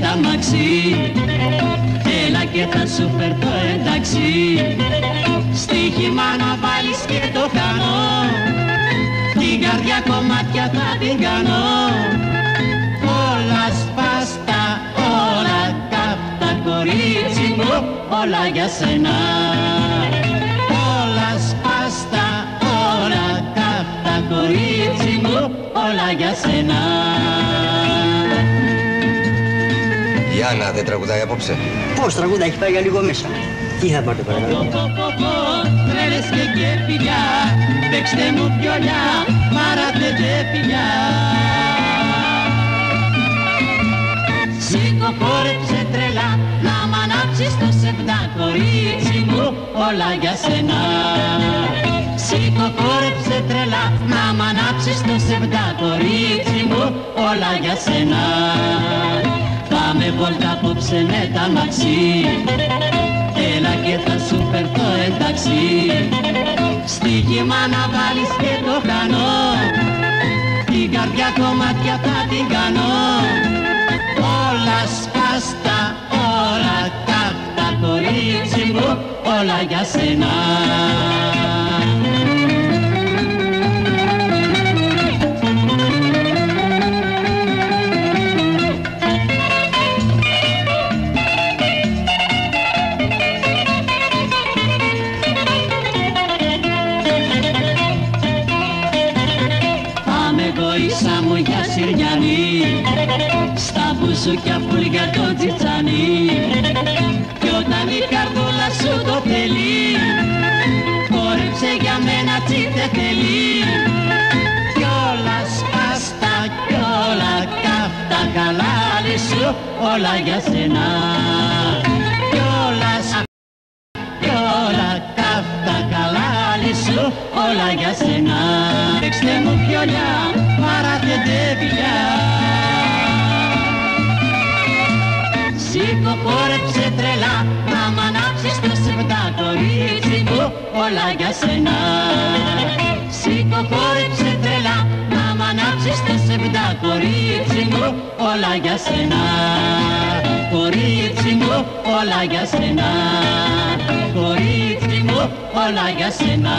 τα μαξί Έλα και θα σου φερθώ εντάξει. Στοίχημα να βάλεις και το κάνω. Την καρδιά κομμάτια θα την κάνω. Όλα σπάστα, όλα καυτά κορίτσι μου Όλα για σένα. Όλα σπάστα, όλα καυτά κορίτσι μου Όλα για σένα Η Άννα δεν τραγουδάει απόψε. Πώς τραγούδα, έχει πάει για λίγο μέσα. Τι θα πάρετε Πω παρακαλώ. πω πω πω, τρέλες και κεφιλιά Παίξτε μου πιολιά, μαραθέτε φιλιά Σήκω χόρεψε τρελά, να μ' ανάψεις το σεπτά κορίτσι μου Όλα για σένα Σήκω χόρεψε τρελά, να μ' ανάψεις το σεπτά κορίτσι μου Όλα για σένα Πάμε βόλτα απόψε με τα μαξί. Έλα και θα σου φερθώ εντάξει. Στοίχημα να βάλεις και το κάνω Την καρδιά κομμάτια θα την κάνω. Όλα σπάστα, όλα καυτά κορίτσι μου Όλα για σένα για Συριανή Στα μπουζούκια πουλιά το τσιτσάνι Κι όταν η καρδούλα σου το θέλει Χόρεψε για μένα τσίτε θέλει. Κι όλα σπάστα κι όλα καυτά χαλάλη σου Όλα για σένα. Κι όλα σ' κι όλα καυτά καλάλη σου όλα για σένα. Παίξτε μου πιολιά, μαράθετε φιλιά. Σήκω χόρεψε τρελά, να μ' ανάψεις το σεπτά κορίτσι μου όλα για σένα. Σήκω χόρεψε τρελά, να μ' ανάψεις το σεπτά κορίτσι μου όλα για σένα. Κορίτσι μου όλα για σένα. Κορίτσι μου όλα για σένα